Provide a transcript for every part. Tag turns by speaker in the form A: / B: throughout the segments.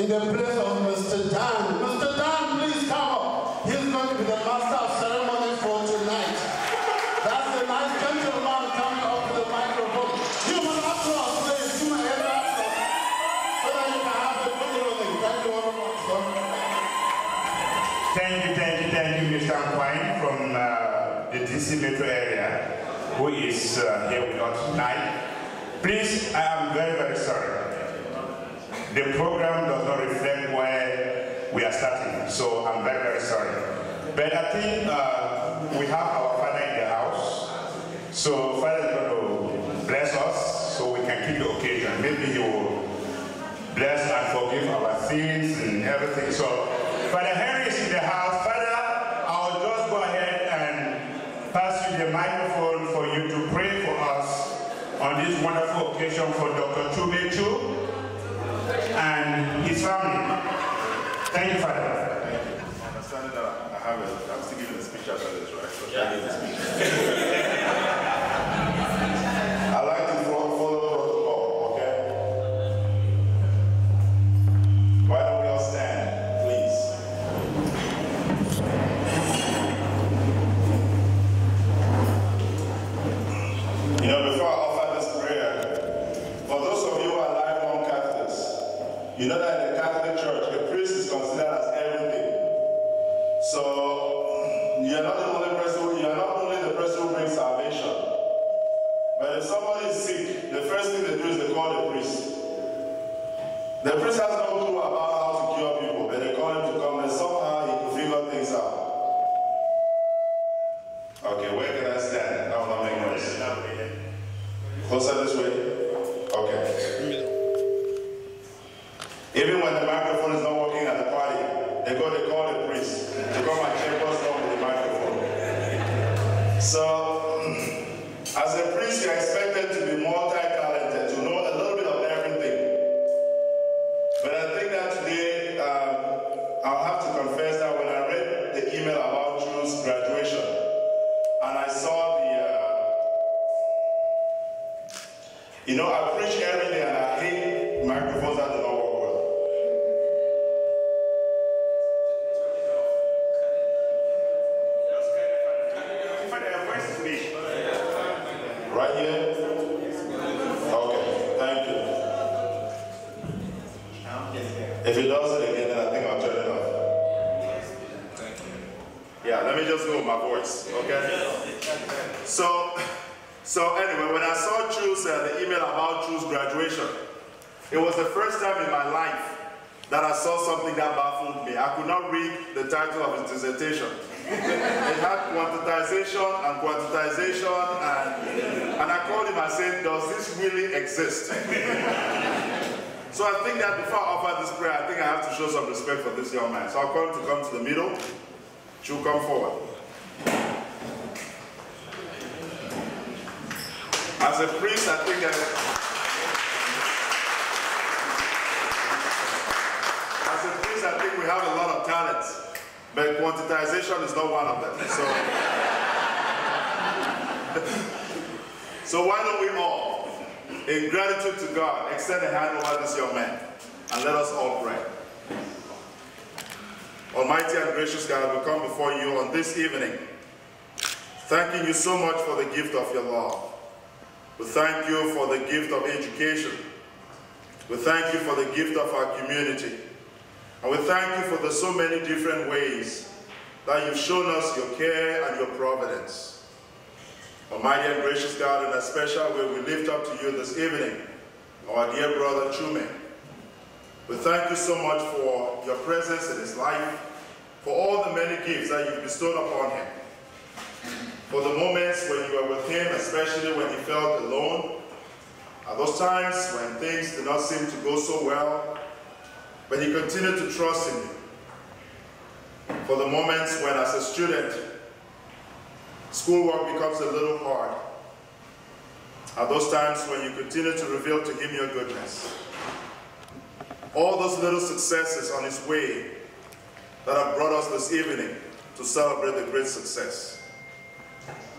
A: in the place of Mr. Dan. Mr. Dan, please come up. He's going to be the master of ceremony for tonight. That's the nice gentleman coming up to the microphone. Give an applause, please. Give an applause. So that you can have the video link. Thank you very much, sir.
B: Thank you, thank you, thank you, Mr. Quine from uh, the DC metro area who is uh, here with us tonight. Please, I am very, very sorry. The program so I'm very, very sorry. But I think uh, we have our Father in the house. So Father is going to bless us so we can keep the occasion. Maybe He will bless and forgive our sins and everything. So Father Henry is in the house. Father, I'll just go ahead and pass you the microphone for you to pray for us on this wonderful occasion for Dr. Chumechu and his family. Thank you, Father.
C: I have a, I'm still giving a speech about this, right? So yeah. But if somebody is sick, the first thing they do is they call the priest. The priest has no clue about how to cure people, but they call him to come and somehow he can figure things out. Okay, where can I stand? That will not make noise. Closer this way. Okay. If it does it again, then I think I'll turn it off. Yeah, let me just go with my voice, okay? So, so anyway, when I saw Drew's, uh, the email about Drew's graduation, it was the first time in my life that I saw something that baffled me. I could not read the title of his dissertation. it had quantitization and quantitization, and, and I called him and said, does this really exist? So I think that before I offer this prayer, I think I have to show some respect for this young man. So I'll call him to come to the middle. She'll come forward. As a priest, I think that as a priest, I think we have a lot of talents, but quantitization is not one of them. So, so why don't we all, in gratitude to God, extend a hand over this young man, and let us all pray. Almighty and gracious God, we come before you on this evening, thanking you so much for the gift of your love. We thank you for the gift of education. We thank you for the gift of our community. And we thank you for the so many different ways that you've shown us your care and your providence. Almighty and gracious God, in a special way, we lift up to you this evening our dear brother Chume. We thank you so much for your presence in his life, for all the many gifts that you've bestowed upon him, for the moments when you were with him, especially when he felt alone, at those times when things did not seem to go so well, but he continued to trust in you. For the moments when, as a student, schoolwork becomes a little hard. At those times when you continue to reveal to him your goodness. All those little successes on his way that have brought us this evening to celebrate the great success.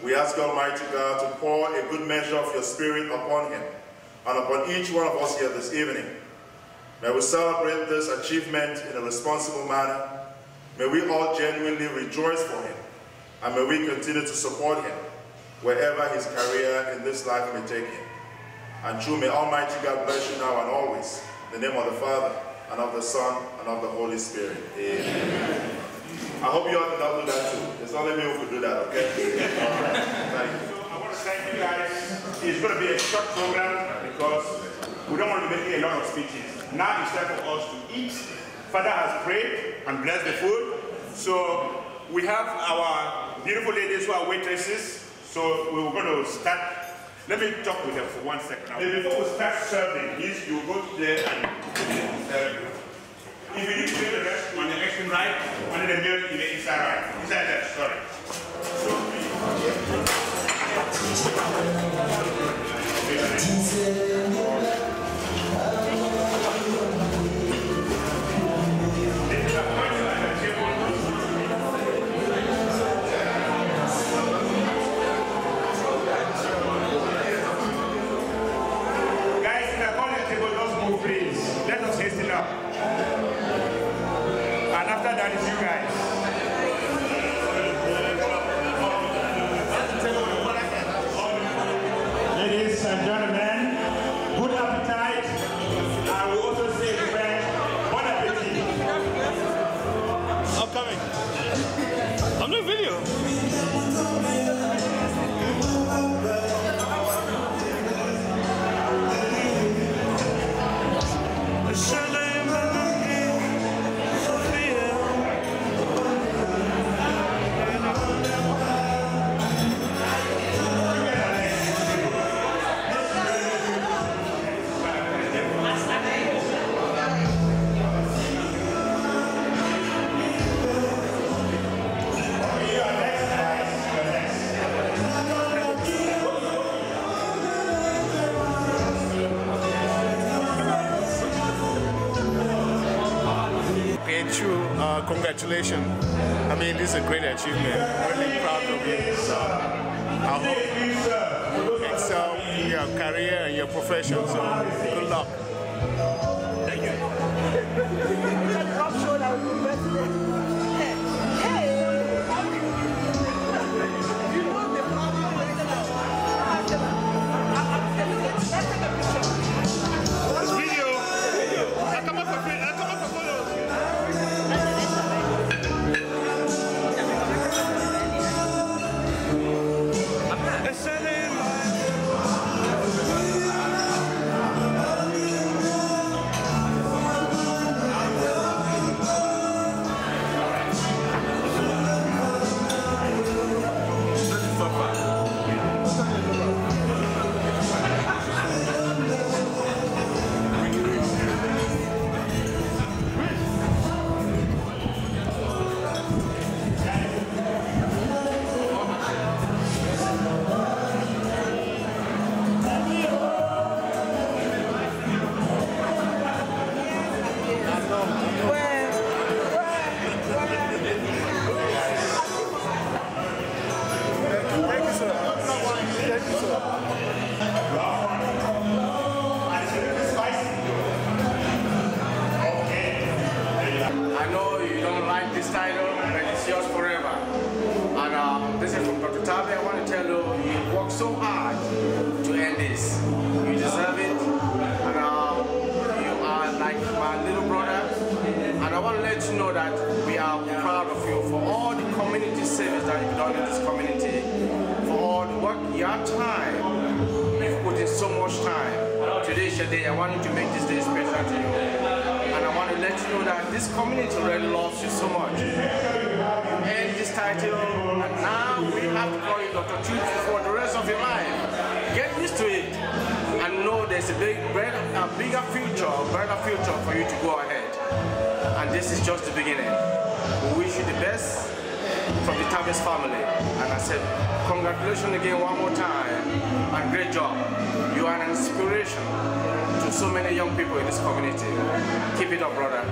C: We ask Almighty God to pour a good measure of your spirit upon him and upon each one of us here this evening. May we celebrate this achievement in a responsible manner. May we all genuinely rejoice for him. And may we continue to support him wherever his career in this life may take him. And Chu, may Almighty God bless you now and always. In the name of the Father, and of the Son, and of the Holy Spirit. Amen. I hope you all did not do that too. There's only me who could do that, okay? Thank you.
B: So I want to thank you guys. It's going to be a short program because we don't want to make a lot of speeches. Now it's time for us to eat. Father has prayed and blessed the food. So we have our beautiful ladies who are waitresses. So we we're going to start. Let me talk with them for one second. Now, before we start serving, please you go to there and uh, serve. If you need to do the rest on the extreme right, on the middle, in the inside right. Inside left, sorry. Guys, in
D: this is a great achievement. Really proud of you.
B: So I hope you excel in your
D: career and your profession. So good
B: luck.
E: that we are proud of you for all the community service that you've done in this community, for all the work, your time, you've put in so much time. Today is your day, I want to make this day special to you. And I want to let you know that this community really loves you so much.
B: And this title, and now we
E: have to call you Dr. Chu for the rest of your life. Get used to it and know there's a big, a bigger future, a brighter future for you to go ahead and this is just the beginning. We wish you the best from the Tavis family. And I said, congratulations again one more time, and great job. You are an inspiration to so many young people in this community. Keep it up, brother.